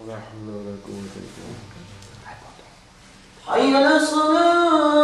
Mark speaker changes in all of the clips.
Speaker 1: ولا حول ولا قوة إلا بالله.
Speaker 2: حي الصلاة.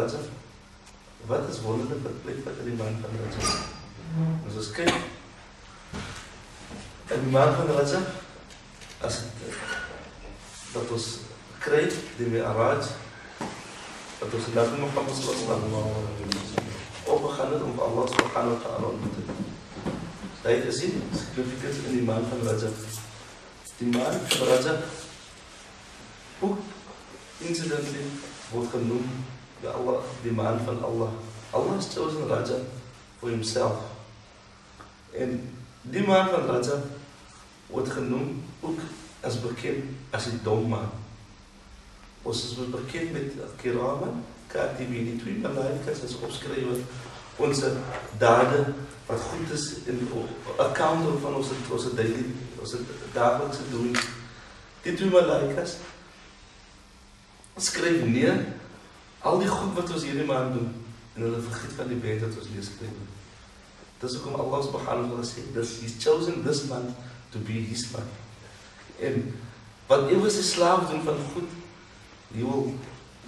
Speaker 3: Die van Rajab Wat is wonderlik wat plek wat in die maand van. As ons kyk in die maand van Rajab as het, dat ons kry die Mi'raj dat ons Nabi Muhammad sallallahu alaihi wasallam opgegaan het om Allah subhanahu wa ta'ala ontmoet het. Hy het gesien significance in die maand van Rajab. Die maand van Rajab ook incidentally word genoem the Allah, the man van Allah. Allah has chosen Rajab for himself. En die man van Rajab word genoem ook as bekend as die dom man. Ons is bekend met Kiraman, Katibi, die twee malaikas as opskrywe ons dade wat goed is in account van ons ons daily ons daaglikse doen. Die twee malaikas skryf neer al die goed wat ons hierdie maand doen en hulle vergiet van die bed wat ons lees kry. Dis hoekom Allah subhanahu wa ta'ala sê, "This he's chosen this month to be his month." En wat ewe se slaaf doen van goed, hy wil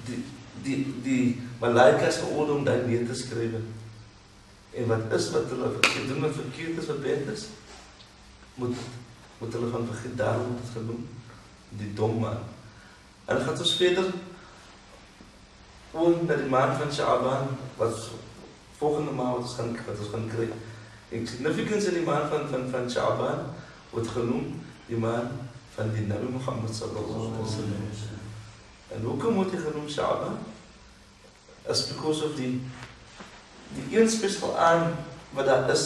Speaker 3: die die die malaikas verordening om dit neer te skryf. En wat is wat hulle verkeerd doen wat verkeerd is wat bed is? Moet moet hulle van vergeet daarom dit genoem die dom man. En gaan ons verder oor na die maand van Sha'ban wat volgende maand wat ons gaan wat ons gaan kry. En significance in die maand van van van Sha'ban word genoem die maand van die Nabi Muhammad sallallahu alaihi wasallam. En hoekom word hy genoem Sha'ban? As because of die die een spesiaal aan wat daar is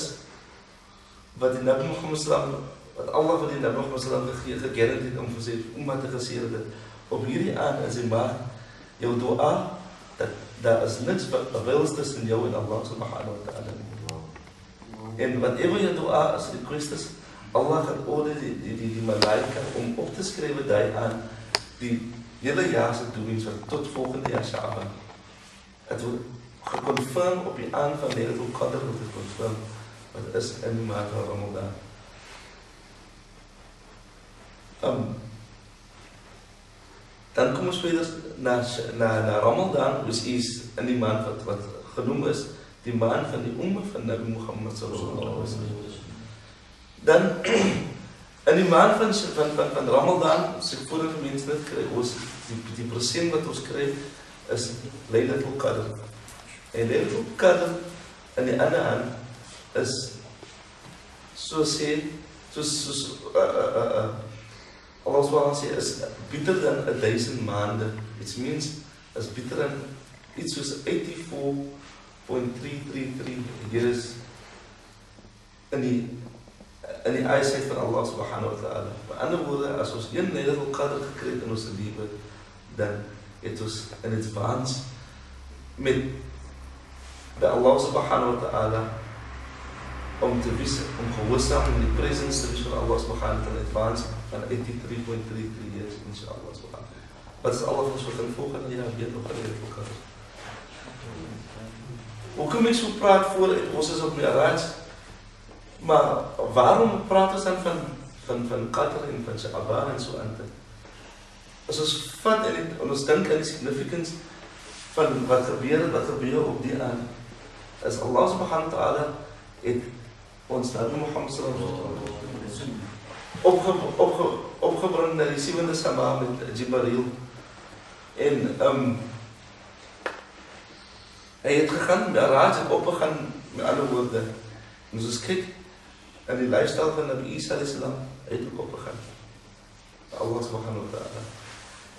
Speaker 3: wat die Nabi Muhammad sallallahu wat Allah vir die Nabi Muhammad sallallahu gegee gegarandeer het om vir sy umma te gesê het op hierdie aan as jy maar jou dua dat daar is niks wat bewils tussen jou en Allah subhanahu wa ta'ala. En whatever jou dua is, request is, Allah gaan order die die die, die malaika om op te skryf daai aan die hele jaar doings wat tot volgende jaar Sha'ban. Dit word gekonfirm op die aan van Lailatul Qadr word dit gekonfirm wat is in die maand van Ramadan. Um, dan kom ons verder na na na Ramadan, which is in die maand wat wat genoem is die maand van die umma van Nabi Muhammad sallallahu alaihi wasallam. Dan in die maand van van van, van Ramadan, se vorige mense dit kry, ons die die persent wat ons kry is Lailatul Qadr. En Lailatul Qadr in die ander hand is so sê soos soos uh, uh, uh, uh, Allah subhanahu sê is beter dan 1000 maande. It means is beter dan iets soos 84.333 years in die in die eisheid van Allah subhanahu wa ta'ala. Met ander woorde, as ons een Lailatul Qadr gekry het in ons lewe, dan het ons in advance met by Allah subhanahu wa ta'ala om te wees om gehoorsaam in die presence te wees van Allah subhanahu wa ta'ala advance van 83.33 years inshallah subhanahu. Wat is Allah ons wat in volgende jaar weer nog leer vir Hoekom ek so praat voor ons is op Mi'raj? Maar waarom praat ons dan van van van Qadr en van Sha'ban en so aan? As ons vat en, en ons dink aan die significance van wat gebeur het, wat gebeur op die aan is Allah subhanahu wa ta'ala het ons Muhammad sallallahu alaihi wasallam opge, opge, opgebring na die sewende sama met Jibril. En ehm um, hy het gegaan, Mi'raj het opgegaan met alle woorde. En ons kyk in die lifestyle van Nabi Isa salam, hy het ook opgegaan. Allah subhanahu wa ta'ala.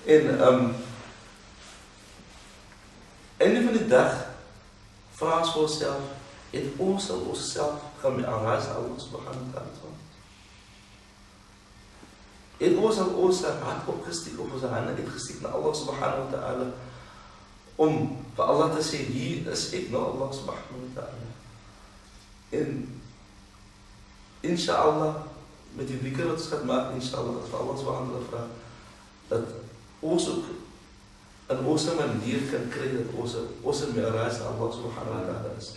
Speaker 3: En ehm um, einde van die dag vra ons vir onsself, het ons sal onsself gaan Mi'raj Allah subhanahu wa ta'ala. En ons het ons hart opgesteek op ons hande het gesteek na Allah subhanahu wa ta'ala om vir Allah te sê hier is ek nou Allah subhanahu wa ta'ala. En inshallah met die dhikr wat ons gaan maak inshallah dat vir Allah subhanahu wa ta'ala dat ons ook in ons manier kan kry dat ons ons in mi'raj na Allah subhanahu wa ta'ala is.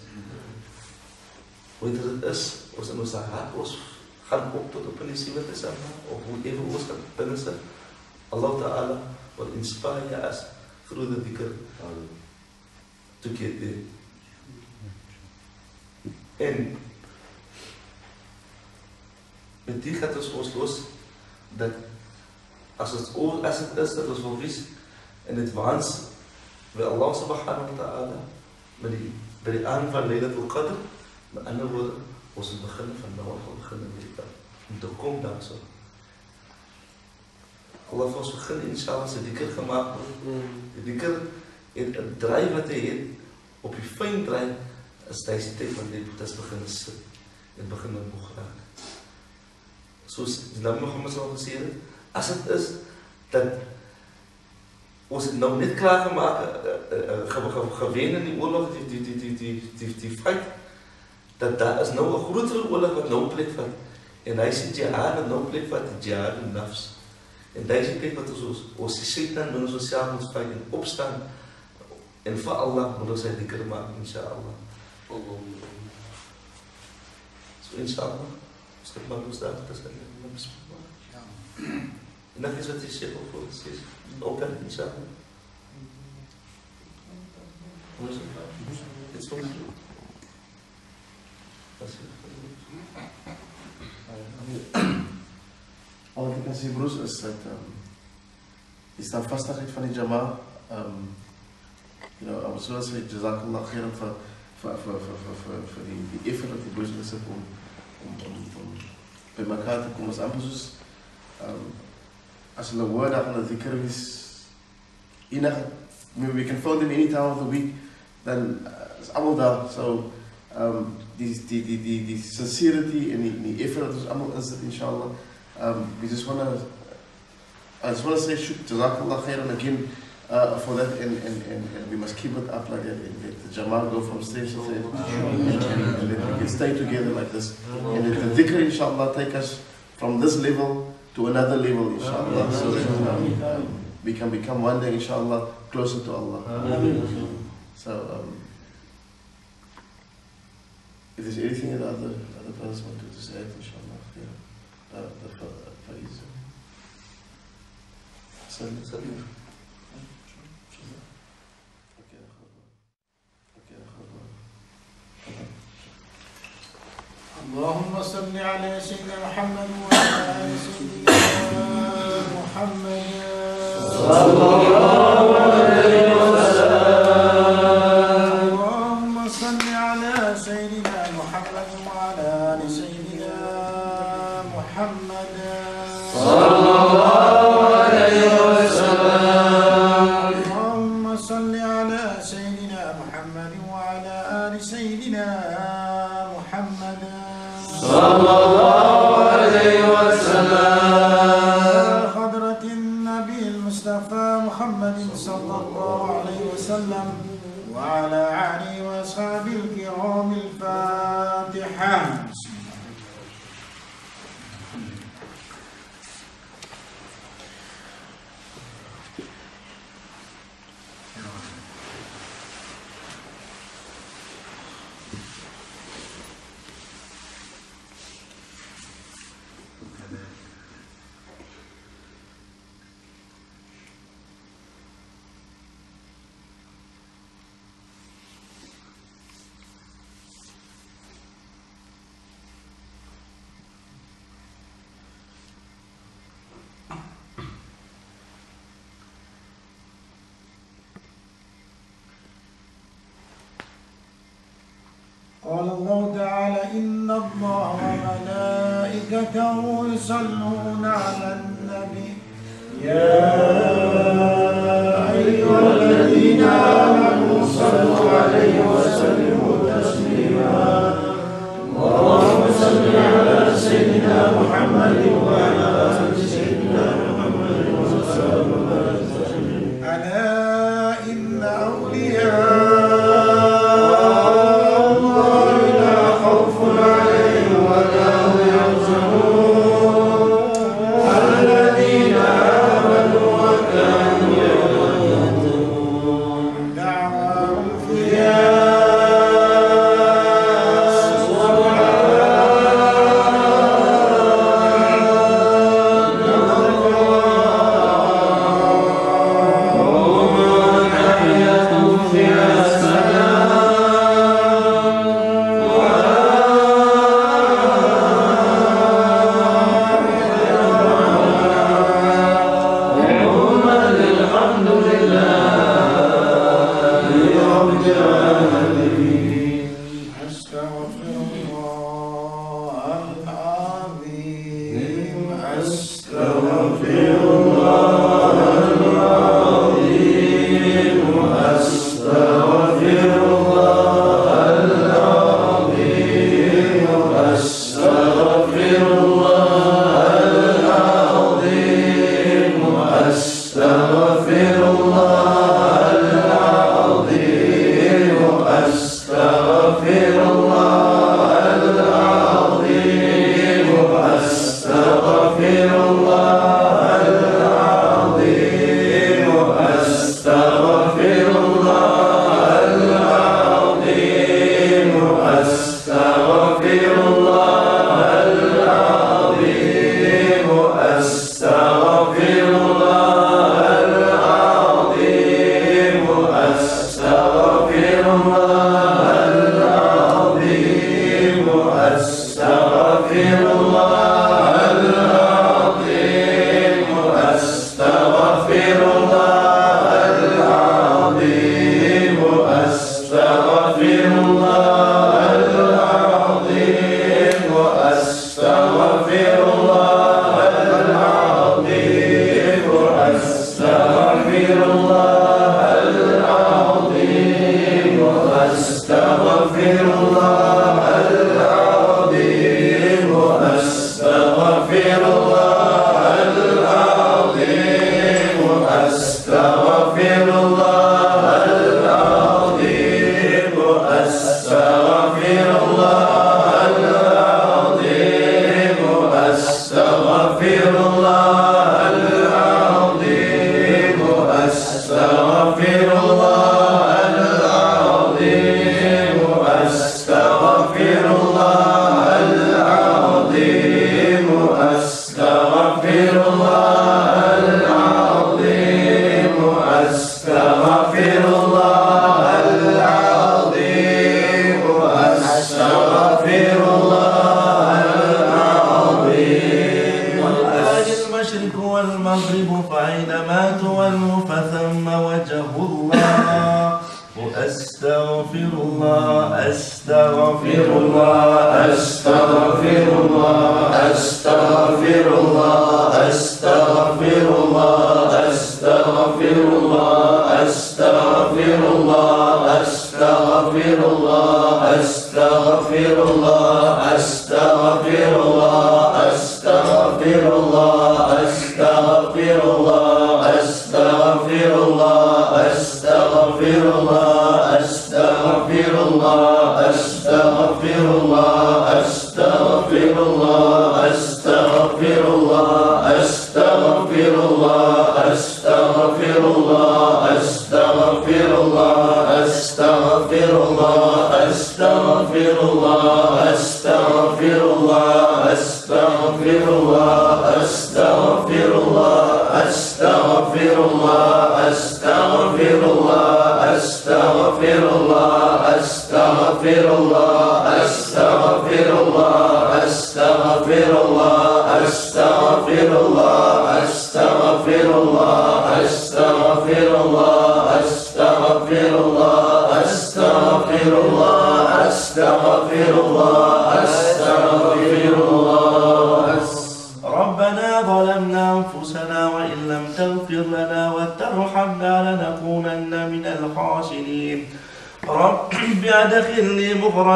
Speaker 3: Wat dit is, ons in ons hart ons gaan op tot op in die siele te sê of hoe ewe ons kan binne sit. Allah Ta'ala will inspire us through the dhikr to get there. En met die gaat ons ons los dat as het oor as het is dat ons wil wees in advance by Allah subhanahu wa ta'ala met die by die aan van Lailatul Qadr met ander woorde ons het begin van nou af begin met die om te kom daarso. Allah het ons begin inshallah se dikir gemaak. Die dikir het 'n dryf wat hy het op die fyn dryf is hy se tyd van die dit begin sit en begin met mograak. Soos die Nabi Muhammad sal gesê het, as dit is dat ons het nou net klaar gemaak gewen in die oorlog die die die die die die die fight dat daar is nou een grotere oorlog wat nou plek vat. En hij ziet jihad dat nou plek vat, jihad en nafs. En daar is een plek wat ons, ons die shaitan met ons onszelf ons pakken en opstaan. En voor Allah moet ons zijn dikker inshallah. Allah. Zo inshallah. is maar ons daar in zijn. En dat is wat hij zegt over ons is. Ook aan inshallah. Het
Speaker 1: is goed sê broers is dat ehm um, die standvastigheid van die jama ehm um, you know, sou sê jazakallah khairan vir vir vir vir vir vir die die effort wat die broers gesit om om om om by mekaar te kom. As amper ehm um, as hulle hoor dat hulle dhikr is enige I mean, we can phone them any time of the week dan uh, is almal daar. So um die die die die die sincerity en die die effort wat ons almal insit inshallah um we just want to I just want to say jazakallah khairan again uh, for that, and, and, and, and we must keep it up like that. And let the Jamal go from stage to stage, and we can stay together like this. And let the dhikr, inshallah, take us from this level to another level, inshallah, so that um, we can become one day, inshallah, closer to Allah. So, um, if there's anything that other other brothers want to say, inshallah,
Speaker 4: اللهم صل على سيدنا محمد وعلى سيدنا محمد. صلى الله عليه وسلم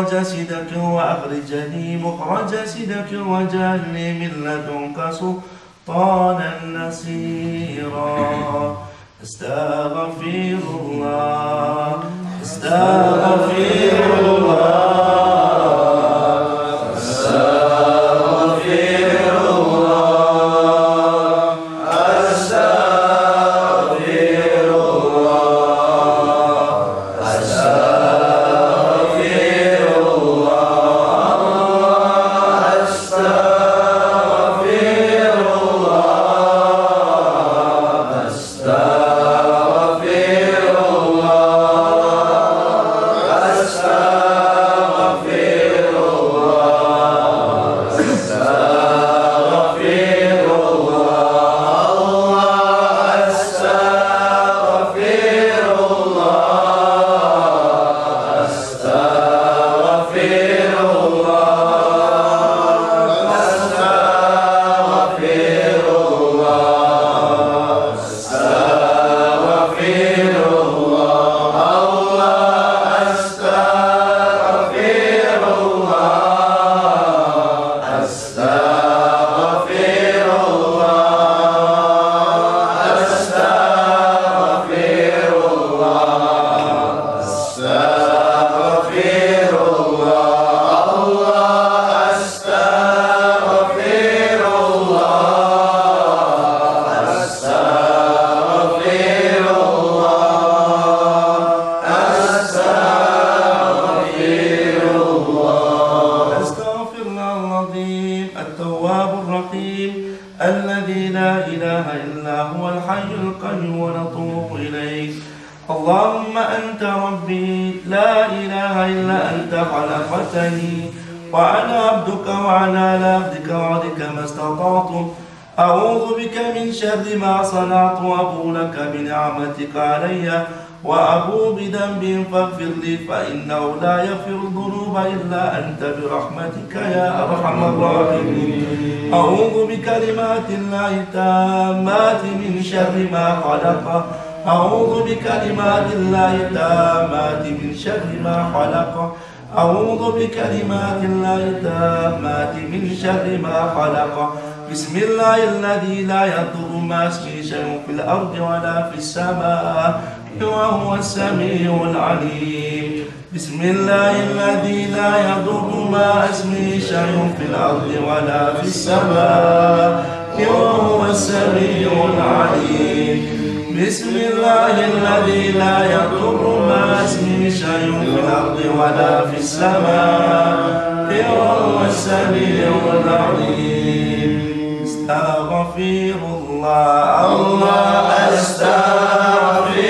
Speaker 4: مخرج سدك وأخرجني مخرج سدك وجعلني من لدنك سلطانا أرحم الراحمين أعوذ بكلمات الله التامات من شر ما خلق. أعوذ بكلمات الله التامات من شر ما خلق. أعوذ بكلمات الله التامات من شر ما خلق. بسم الله الذي لا يضر ما اسمه شيء في الأرض ولا في السماء. وهو السميع العليم. بسم الله الذي لا يضر ما اسمه شيء في الأرض ولا في السماء. وهو السميع العليم. بسم الله الذي لا يضر ما اسمه شيء في الأرض ولا في السماء. وهو السميع العليم. استغفر الله. الله أستغفر.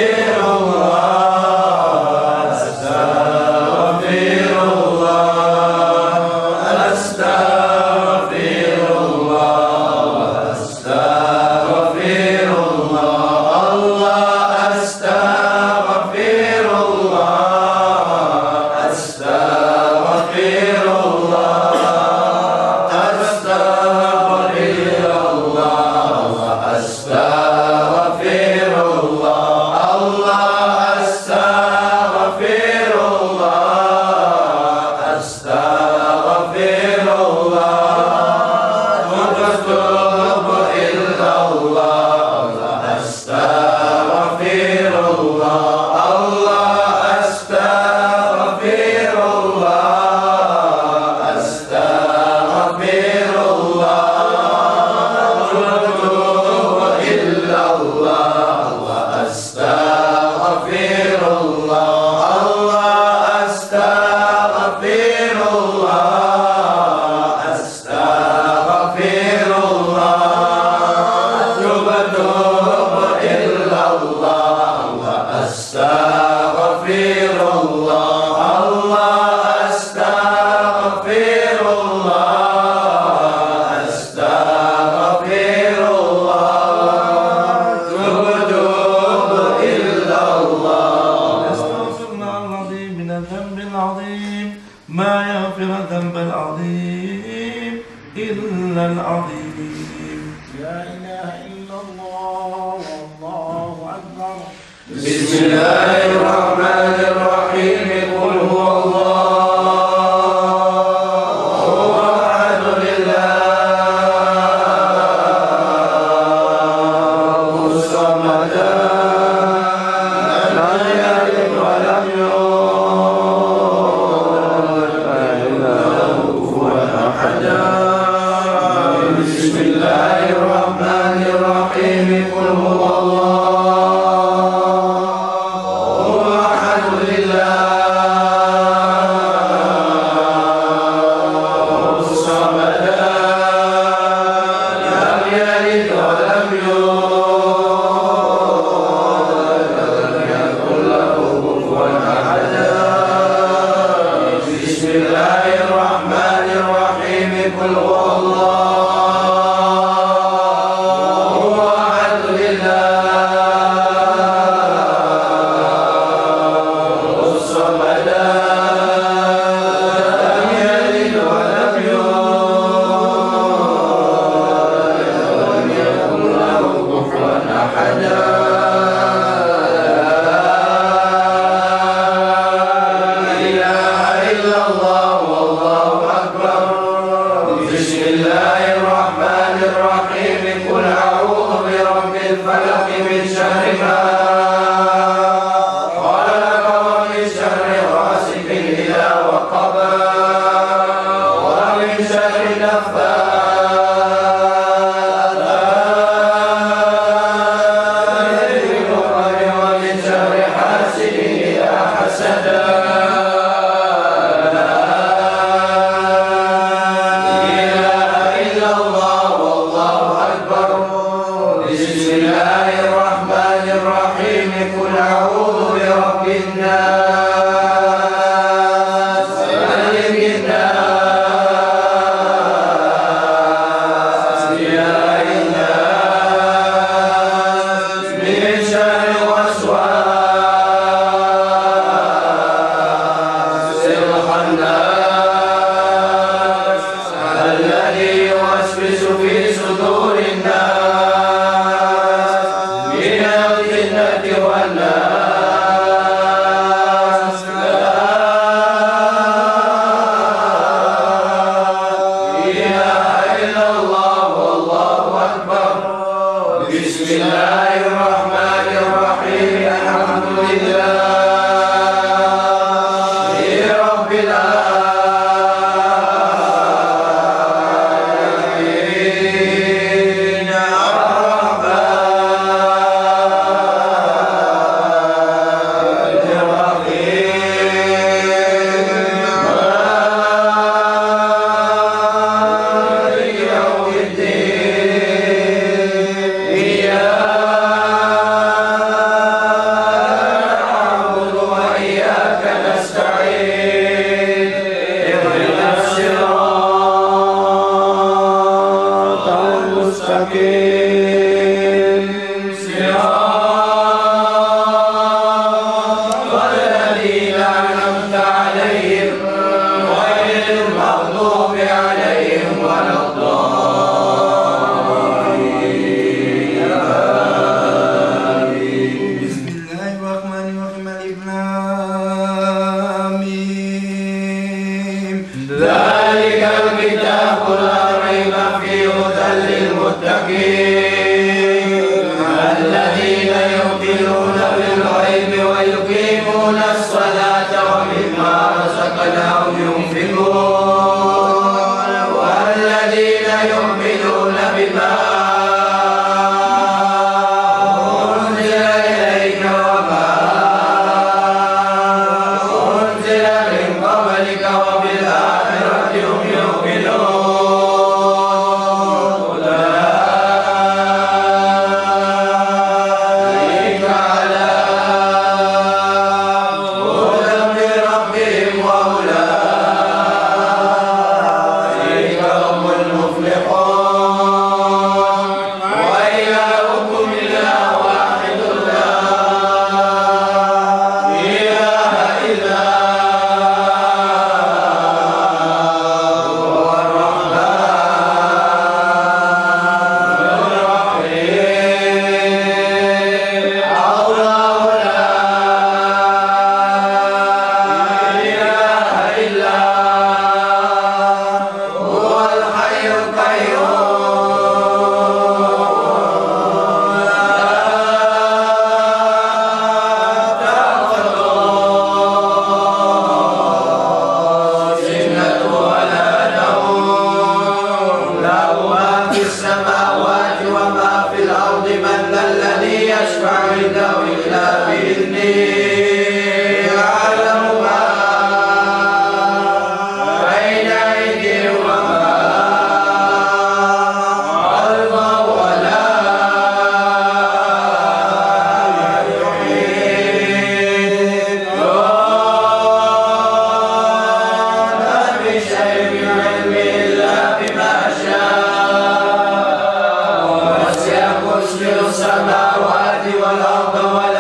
Speaker 4: Todo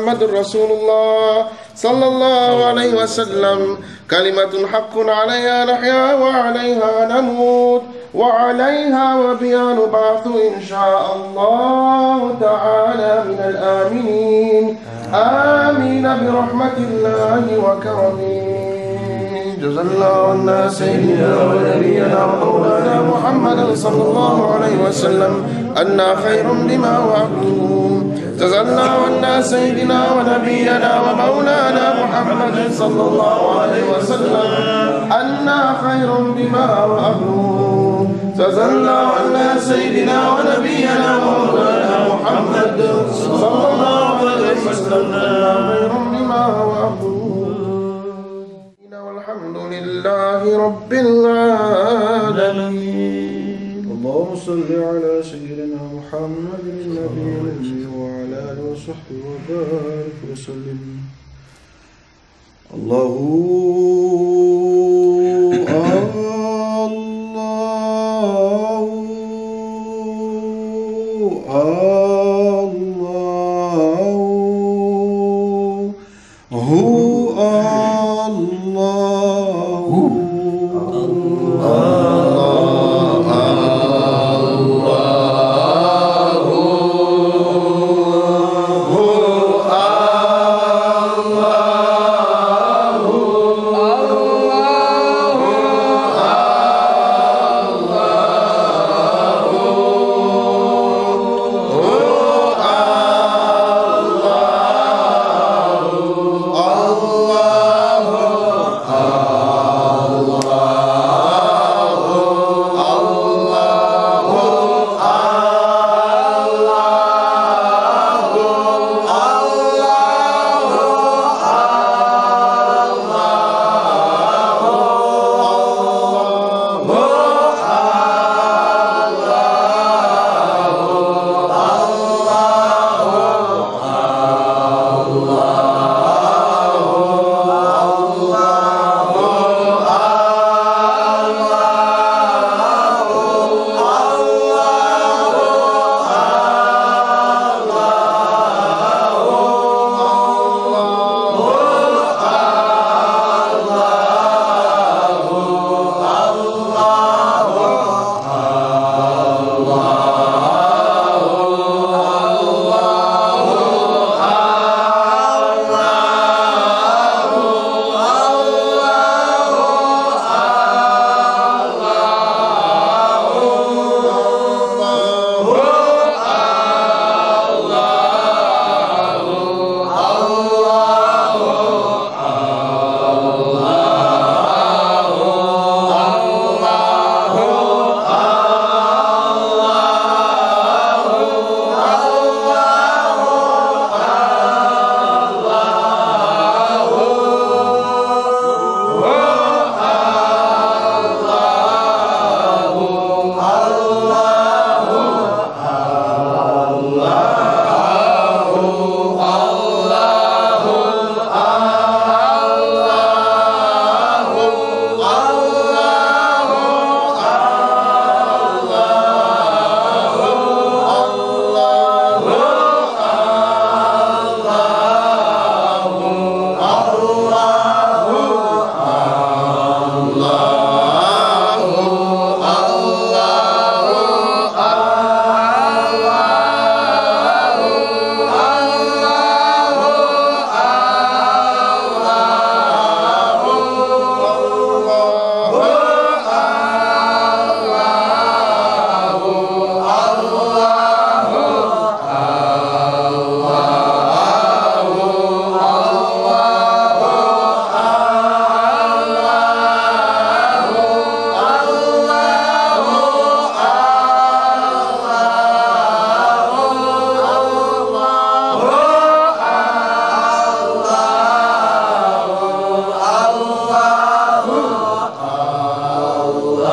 Speaker 4: محمد
Speaker 2: رسول الله صلى الله عليه وسلم. كلمة حق عليها نحيا وعليها نموت وعليها وبها نبعث إن شاء الله تعالى من الآمنين. آمين برحمة الله وكرمه جزا الله عنا سيدنا ونبينا ومولانا محمدا صلى الله عليه وسلم. أنا خير بما وعدتم الله عنا سيدنا ونبينا ومولانا محمد صلى الله عليه وسلم أنا خير بما جزا الله عنا سيدنا ونبينا ومولانا محمد صلى الله عليه وسلم أنا خير بما وعدتم والحمد لله رب العالمين.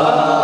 Speaker 5: 아.